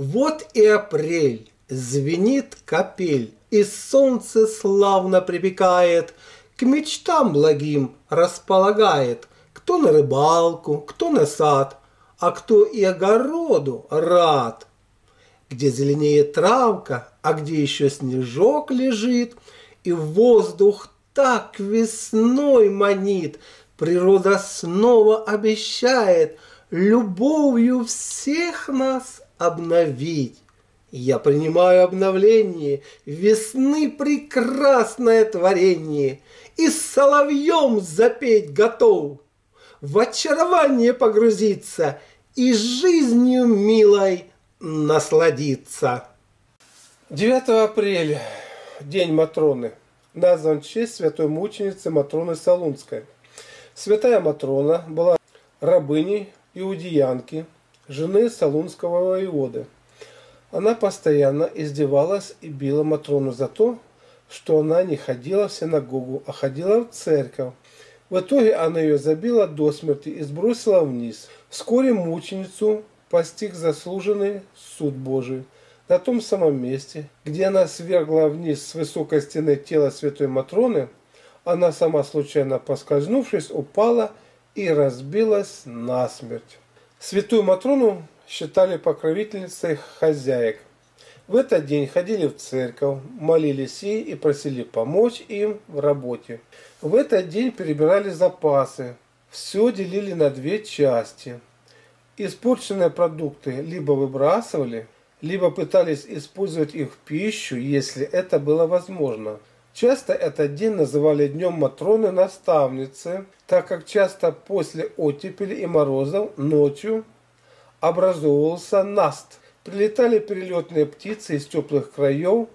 Вот и апрель, звенит капель, И солнце славно припекает, К мечтам благим располагает, Кто на рыбалку, кто на сад, А кто и огороду рад. Где зеленеет травка, а где еще снежок лежит, И воздух так весной манит, Природа снова обещает Любовью всех нас обновить. Я принимаю обновление, весны прекрасное творение, И с соловьем запеть готов, В очарование погрузиться И жизнью милой насладиться. 9 апреля, День Матроны, назван в честь святой мученицы Матроны Солунской. Святая Матрона была рабыней иудеянки, жены Салунского воеводы. Она постоянно издевалась и била Матрону за то, что она не ходила в синагогу, а ходила в церковь. В итоге она ее забила до смерти и сбросила вниз. Вскоре мученицу постиг заслуженный суд Божий. На том самом месте, где она свергла вниз с высокой стены тело святой Матроны, она сама случайно поскользнувшись упала и разбилась насмерть. Святую Матрону считали покровительницей хозяек. В этот день ходили в церковь, молились ей и просили помочь им в работе. В этот день перебирали запасы, все делили на две части. Испорченные продукты либо выбрасывали, либо пытались использовать их в пищу, если это было возможно – Часто этот день называли днем Матроны-наставницы, так как часто после оттепели и морозов ночью образовывался наст. Прилетали перелетные птицы из теплых краев,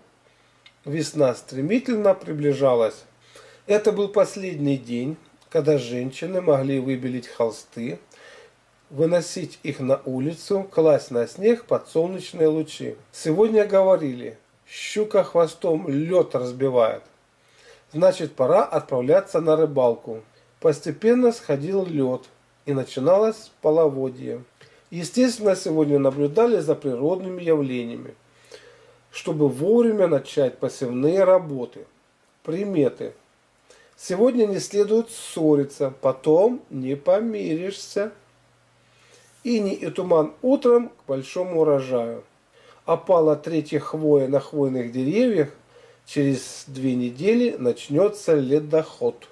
весна стремительно приближалась. Это был последний день, когда женщины могли выбелить холсты, выносить их на улицу, класть на снег под солнечные лучи. Сегодня говорили – Щука хвостом лед разбивает. Значит, пора отправляться на рыбалку. Постепенно сходил лед, и начиналось половодье. Естественно, сегодня наблюдали за природными явлениями, чтобы вовремя начать посевные работы. Приметы. Сегодня не следует ссориться, потом не помиришься. Ини и туман утром к большому урожаю опала третья хвоя на хвойных деревьях, через две недели начнется ледоход.